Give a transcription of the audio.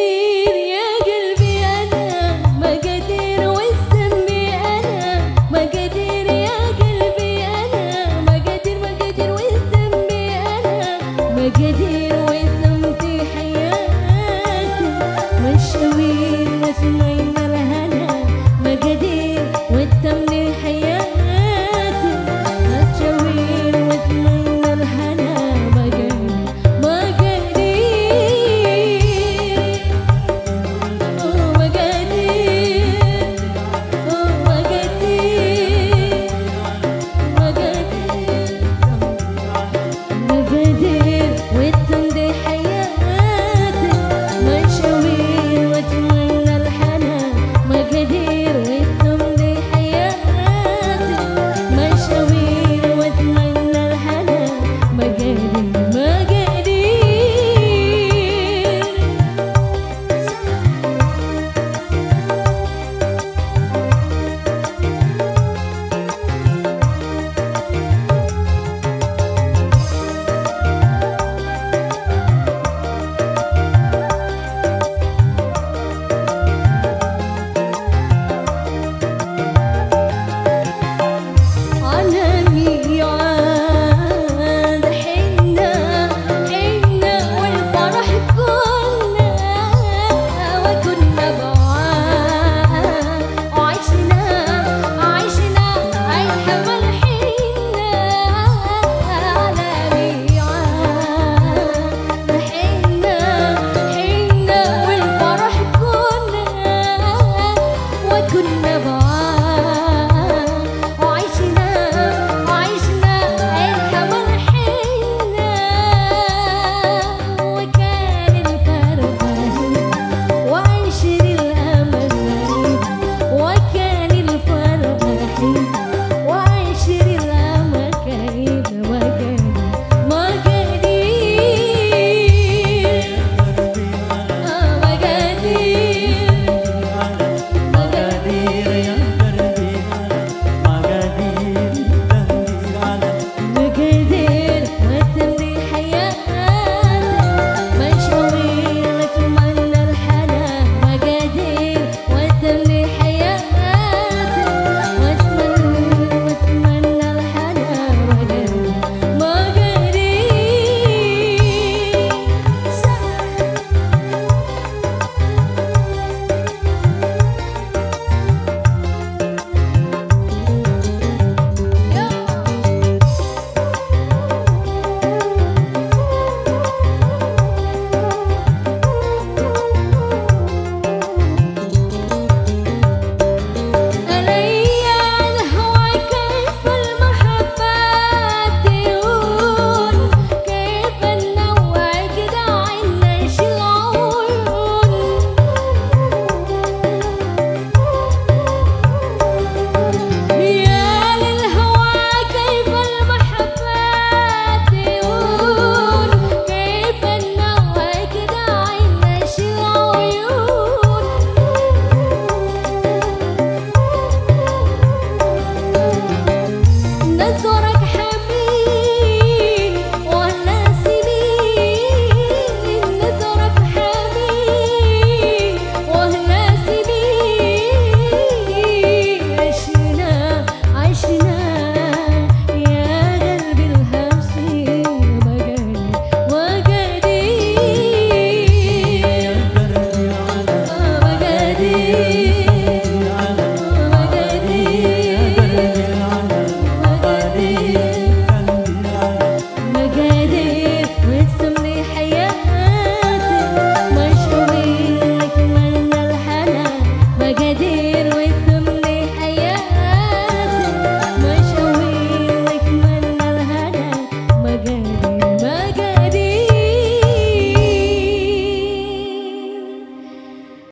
ouvir.